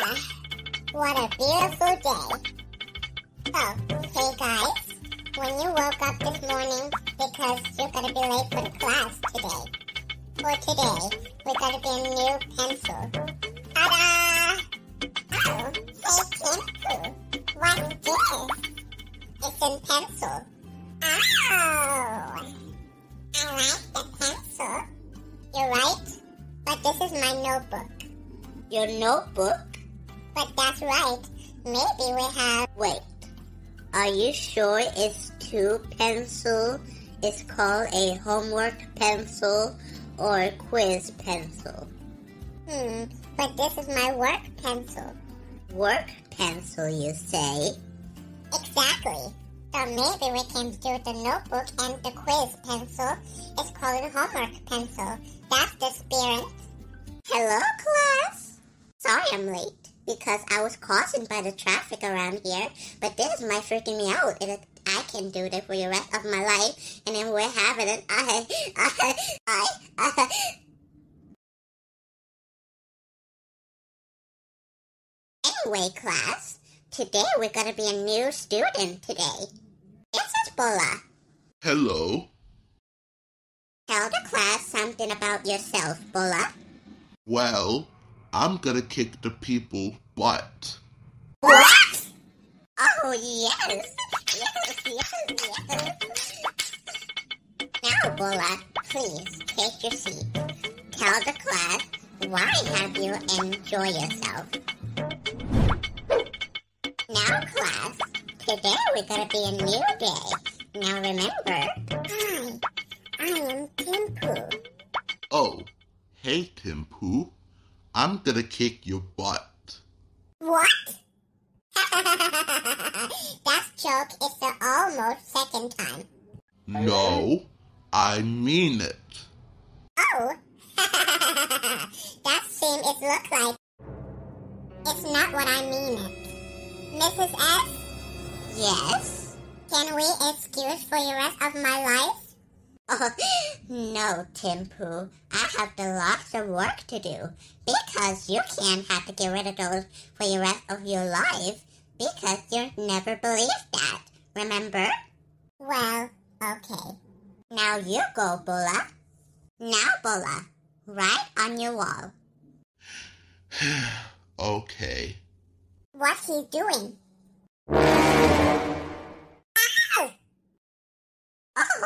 What a beautiful day. Oh, hey guys. When you woke up this morning, because you're gonna be late for class today. For today, we got to be a new pencil. Ta-da! Oh, say pencil. What's this? It's in pencil. Oh! I like the pencil. You're right, but this is my notebook. Your notebook? But that's right. Maybe we have. Wait. Are you sure it's two pencil? It's called a homework pencil or quiz pencil. Hmm, but this is my work pencil. Work pencil, you say? Exactly. So maybe we can do the notebook and the quiz pencil. It's called a homework pencil. That's the spirit. Hello, class. Sorry I'm late because I was cautioned by the traffic around here, but this is my freaking me out. It, I can do this for the rest of my life, and then we're having it. I, I, I, I. Anyway, class, today we're gonna be a new student today. This is Bola. Hello. Tell the class something about yourself, Bola. Well, I'm gonna kick the people butt. What? Oh, yes. Yes, yes, yes. Now, Bola, please take your seat. Tell the class why have you enjoy yourself. Now, class, today we're gonna be a new day. Now, remember, Hi, I am Timpu. Oh, hey Timpu. I'm gonna kick your butt. What? that joke is the almost second time. No, I mean it. Oh, that seems it look like. It's not what I mean it. Mrs. S, yes? can we excuse for the rest of my life? Oh, no, Timpu. I have the lots of work to do because you can't have to get rid of those for the rest of your life because you never believed that. Remember? Well, okay. Now you go, Bola. Now, Bola, right on your wall. Okay. What's he doing?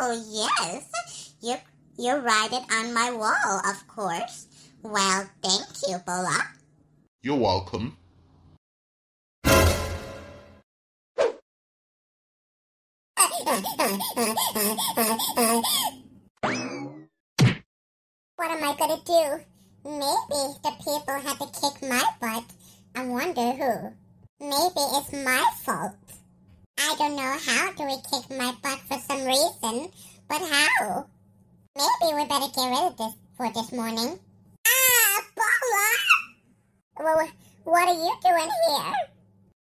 Oh, yes. You, you write it on my wall, of course. Well, thank you, Bola. You're welcome. What am I gonna do? Maybe the people had to kick my butt. I wonder who. Maybe it's my fault. I don't know how do we kick my butt for some reason, but how? Maybe we better get rid of this for this morning. Ah, Bola! Well, what are you doing here?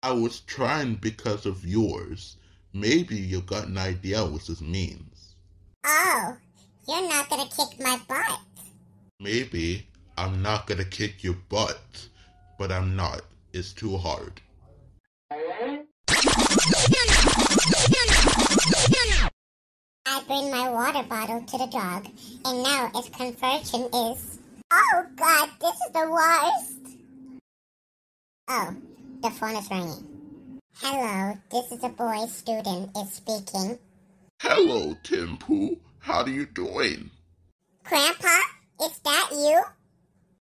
I was trying because of yours. Maybe you got an idea what this means. Oh, you're not gonna kick my butt. Maybe I'm not gonna kick your butt, but I'm not. It's too hard. I bring my water bottle to the dog, and now its conversion is. Oh God, this is the worst. Oh, the phone is ringing. Hello, this is a boy student is speaking. Hello, Timpu. How are you doing? Grandpa, is that you?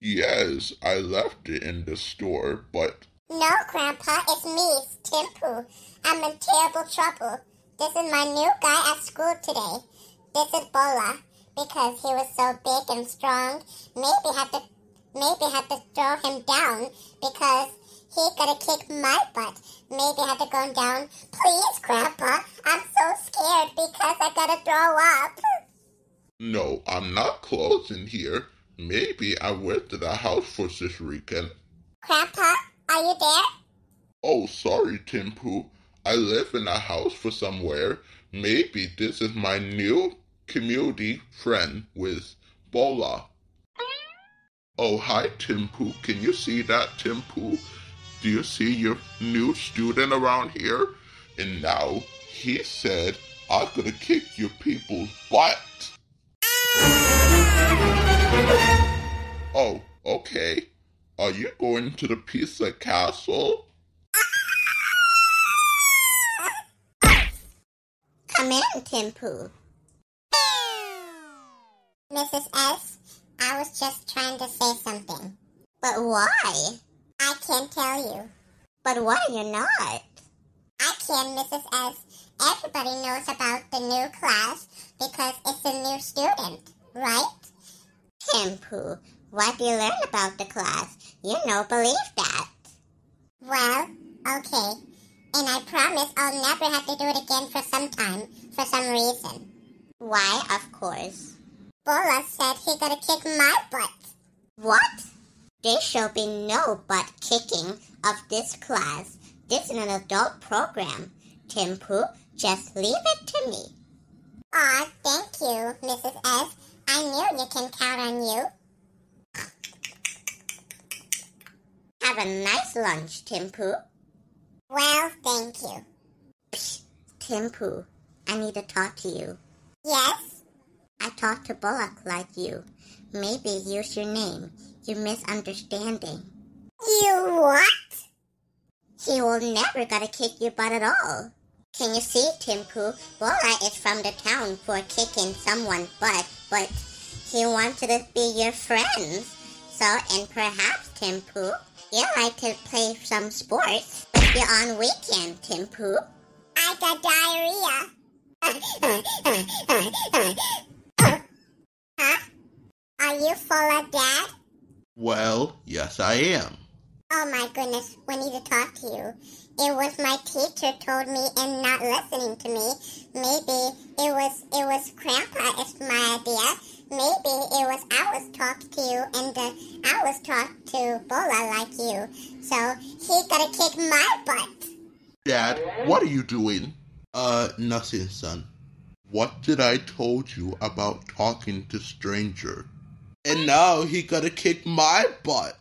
Yes, I left it in the store, but No, Grandpa, it's me, Timpu. I'm in terrible trouble. This is my new guy at school today. This is Bola. Because he was so big and strong, maybe had to maybe had to throw him down because he gonna kick my butt. Maybe had to go down. Please, Grandpa, I'm so scared because I gotta throw up. no, I'm not closing here. Maybe I went to the house for this weekend. Grandpa, are you there? Oh, sorry, Timpu. I live in a house for somewhere. Maybe this is my new community friend with Bola. Oh, hi, Timpu. Can you see that, Timpu? do you see your new student around here? And now he said, I'm gonna kick your people's butt. Oh, okay. Are you going to the pizza castle? Come in, Mrs. S, I was just trying to say something. But why? I can't tell you. But why you're not? I can, Mrs. S. Everybody knows about the new class because it's a new student, right? Pooh, what do you learn about the class? You know, believe that. Well, okay. And I promise I'll never have to do it again for some time, for some reason. Why, of course. Bola said he gonna kick my butt. What? There shall be no butt kicking of this class. This is an adult program. Timpu, just leave it to me. Aw, thank you, Mrs. S. I knew you can count on you. Have a nice lunch, Timpu. Well, thank you. Psst, Timpu, I need to talk to you. Yes? I talked to Bullock like you. Maybe use your name. You're misunderstanding. You what? He will never gotta kick your butt at all. Can you see, Timpu? Bullock is from the town for kicking someone's butt, but he wanted to be your friends. So, and perhaps, Timpu, you like to play some sports, you're on weekend, Timpu. I got diarrhea. huh? Are you full of dad? Well, yes, I am. Oh my goodness, we need to talk to you. It was my teacher told me and not listening to me. Maybe it was it was grandpa is my idea. Maybe it was I was talking to you and uh, I was talking to Bola like you. So he gotta kick my butt. Dad, what are you doing? Uh, nothing, son. What did I told you about talking to stranger? And now he gotta kick my butt.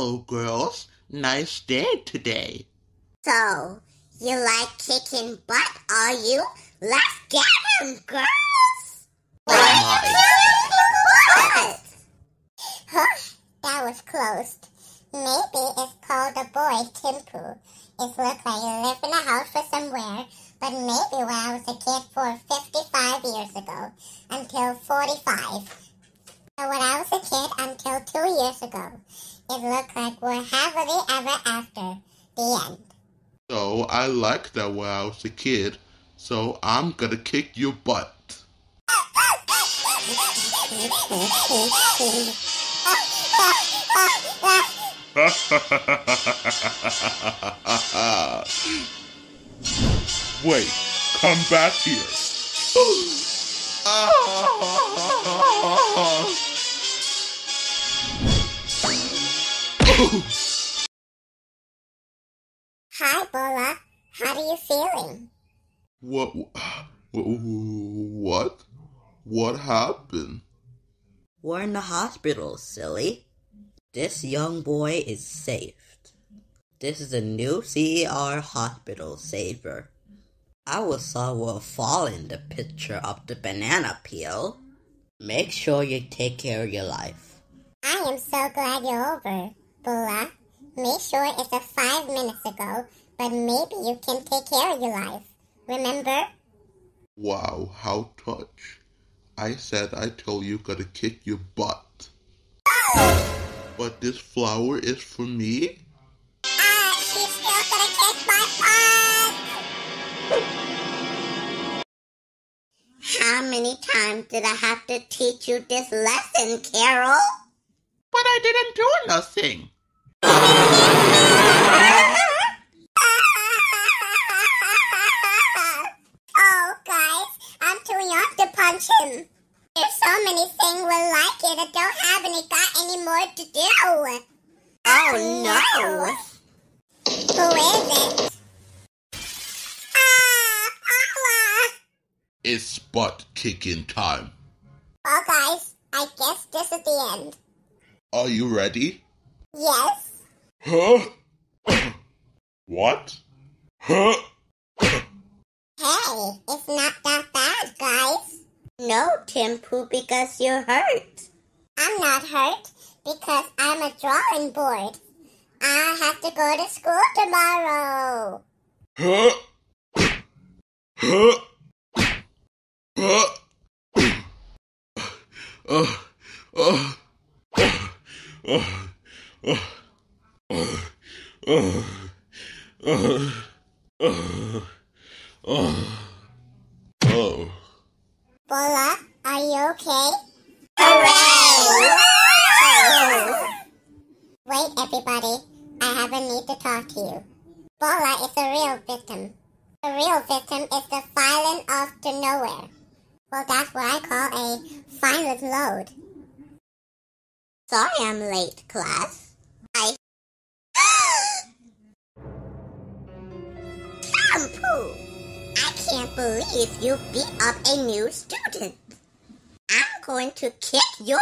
Hello, girls. Nice day today. So, you like kicking butt, are you? Let's get him, girls! Oh my. What? Huh? That was close. Maybe it's called a boy Timpu. It looks like he lived in a house for somewhere, but maybe when I was a kid for 55 years ago, until 45. And when I was a kid until two years ago, it looked like we're happily ever after. The end. So I liked that when I was a kid, so I'm gonna kick your butt. Wait, come back here. Hi, Bola. How are you feeling? what? What? What happened? We're in the hospital, silly. This young boy is saved. This is a new CER hospital saver. I was saw will fall in the picture of the banana peel. Make sure you take care of your life. I am so glad you're over, Bula. Make sure it's a five minutes ago, but maybe you can take care of your life. Remember? Wow, how touch. I said I told you gotta kick your butt. But this flower is for me? Ah, she's still gonna kick my butt! How many times did I have to teach you this lesson, Carol? But I didn't do nothing. Oh, guys, I'm too young to punch him. There's so many things we like it that don't have any got any more to do. Oh, no. Who is it? Ah, Paula! It's butt kicking time. Well, guys, I guess this is the end. Are you ready? Yes? Huh? what? Huh? Hey, it's not that bad, guys. No, Timpu, because you're hurt. I'm not hurt because I'm a drawing board. I have to go to school tomorrow. Huh? Huh? Huh? Uh, uh, uh, uh, uh, uh, uh, uh, oh. Bola, are you okay? Hooray! Wait, everybody. I have a need to talk to you. Bola is a real victim. A real victim is the filing off to nowhere. Well, that's what I call a fineless load. Sorry I'm late, class. I can't believe you beat up a new student. I'm going to kick your.